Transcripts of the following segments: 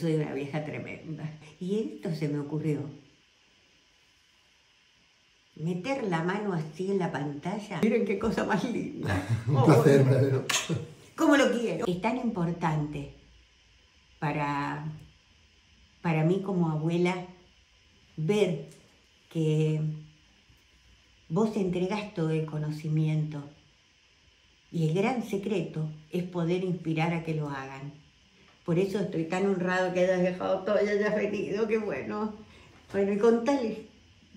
Soy una vieja tremenda. Y esto se me ocurrió. Meter la mano así en la pantalla. Miren qué cosa más linda. Un placer, verdadero. ¿Cómo lo quiero? Es tan importante para, para mí como abuela ver que vos entregas todo el conocimiento y el gran secreto es poder inspirar a que lo hagan. Por eso estoy tan honrado que hayas dejado todo y hayas venido, qué bueno. Bueno, y contale,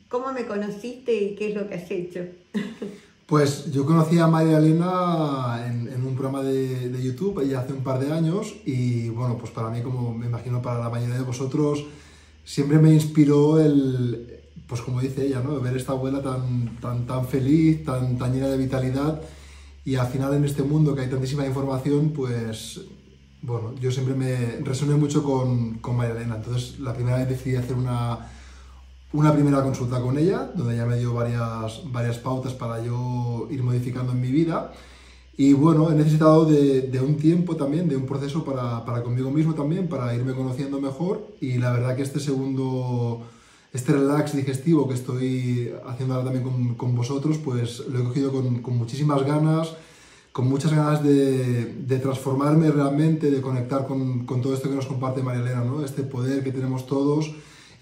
¿cómo me conociste y qué es lo que has hecho? Pues yo conocí a María Elena en, un programa de, YouTube ya hace un par de años y bueno, pues para mí, como me imagino para la mayoría de vosotros, siempre me inspiró el, pues como dice ella, ¿no? ver esta abuela tan, tan, tan feliz, tan, tan llena de vitalidad y al final en este mundo que hay tantísima información, pues bueno, yo siempre me resoné mucho con, con María Elena. Entonces la primera vez decidí hacer una, una primera consulta con ella, donde ella me dio varias, varias pautas para yo ir modificando en mi vida. Y bueno, he necesitado de, de un tiempo también, de un proceso para, para, conmigo mismo también, para irme conociendo mejor. Y la verdad que este segundo este relax digestivo que estoy haciendo ahora también con, con vosotros, pues lo he cogido con, con muchísimas ganas, con muchas ganas de, de, transformarme realmente, de conectar con, con, todo esto que nos comparte María Elena, ¿no? este poder que tenemos todos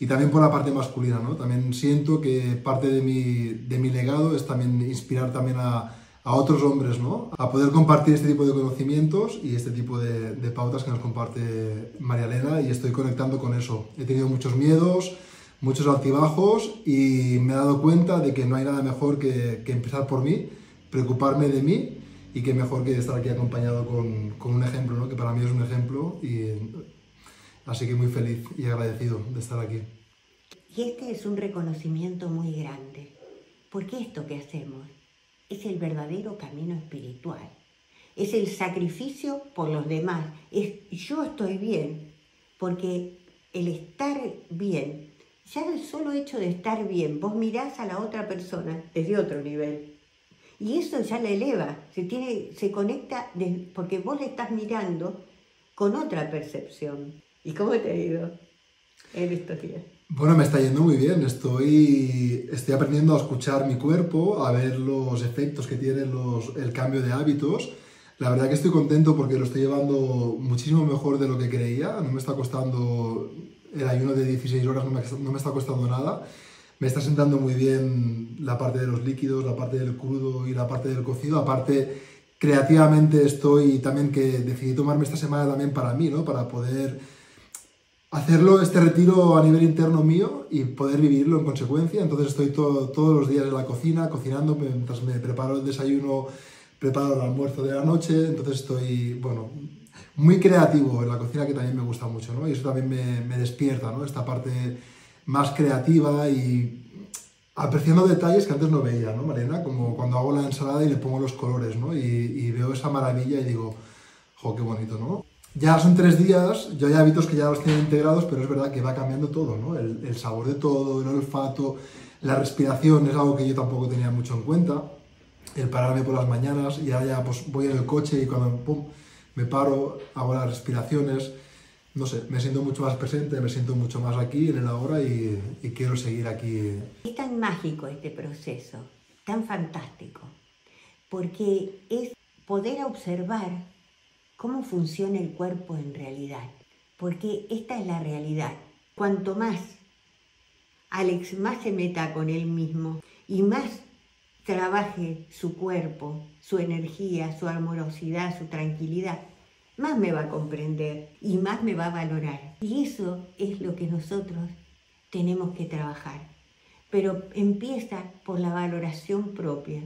y también por la parte masculina. ¿no? También siento que parte de mi, de mi legado es también inspirar también a, a otros hombres, ¿no? A poder compartir este tipo de conocimientos y este tipo de, de, pautas que nos comparte María Elena y estoy conectando con eso. He tenido muchos miedos, muchos altibajos y me he dado cuenta de que no hay nada mejor que, que empezar por mí, preocuparme de mí y que mejor que estar aquí acompañado con, con un ejemplo, ¿no? que para mí es un ejemplo y así que muy feliz y agradecido de estar aquí. Y este es un reconocimiento muy grande, porque esto que hacemos es el verdadero camino espiritual, es el sacrificio por los demás, es yo estoy bien, porque el estar bien ya el solo hecho de estar bien, vos mirás a la otra persona desde otro nivel. Y eso ya la eleva, se, tiene, se conecta porque vos le estás mirando con otra percepción. ¿Y cómo te ha ido en estos días? Bueno, me está yendo muy bien. Estoy, estoy aprendiendo a escuchar mi cuerpo, a ver los efectos que tiene los, el cambio de hábitos. La verdad que estoy contento porque lo estoy llevando muchísimo mejor de lo que creía. No me está costando el ayuno de 16 horas no me, no me, está costando nada. Me está sentando muy bien la parte de los líquidos, la parte del crudo y la parte del cocido. Aparte, creativamente estoy también que decidí tomarme esta semana también para mí, ¿no? Para poder hacerlo, este retiro a nivel interno mío y poder vivirlo en consecuencia. Entonces estoy todo, todos los días en la cocina, cocinando, mientras me preparo el desayuno, preparo el almuerzo de la noche. Entonces estoy, bueno, muy creativo en la cocina que también me gusta mucho, ¿no? Y eso también me, me despierta, ¿no? Esta parte más creativa y apreciando detalles que antes no veía, ¿no, Marina? Como cuando hago la ensalada y le pongo los colores, ¿no? Y, veo esa maravilla y digo, jo, qué bonito, ¿no? Ya son tres días, yo hay hábitos que ya los tengo integrados, pero es verdad que va cambiando todo, ¿no? El, sabor de todo, el olfato, la respiración es algo que yo tampoco tenía mucho en cuenta. El pararme por las mañanas y ahora ya pues voy en el coche y cuando me paro, hago las respiraciones, no sé, me siento mucho más presente, me siento mucho más aquí en el ahora y, quiero seguir aquí. Es tan mágico este proceso, tan fantástico, porque es poder observar cómo funciona el cuerpo en realidad, porque esta es la realidad. Cuanto más Alex más se meta con él mismo y más trabaje su cuerpo, su energía, su amorosidad, su tranquilidad, más me va a comprender y más me va a valorar. Y eso es lo que nosotros tenemos que trabajar. Pero empieza por la valoración propia.